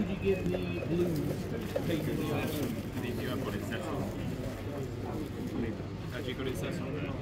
Could you give blue? Did you? Have you?